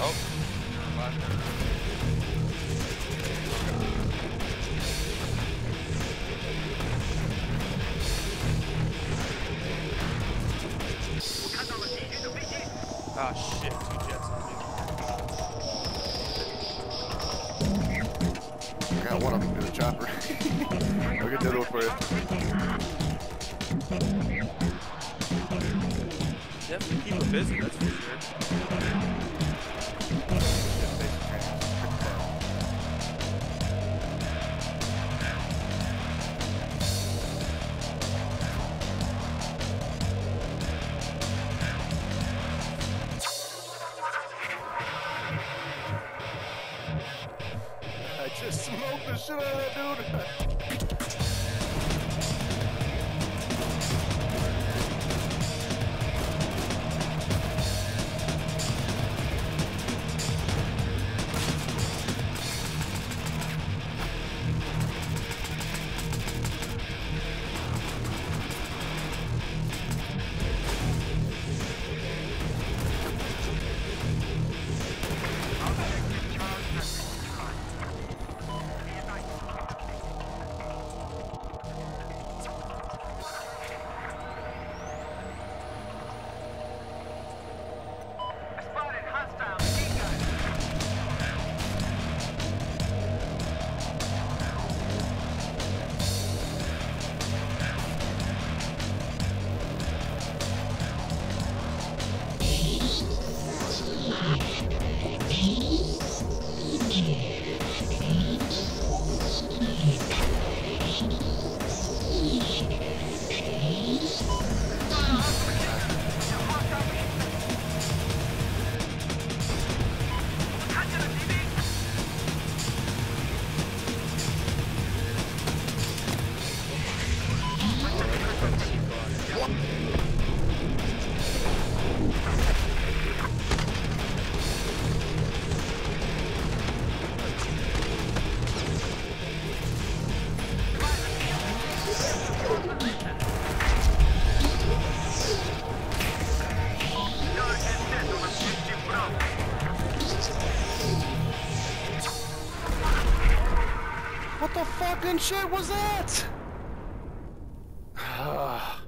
Oh, Ah shit, two jets on me. I got one of them in the chopper. I'll get the other one for you. Definitely keep them busy, that's for sure. I just smoked the shit out of that dude. fucking shit was that? Ah.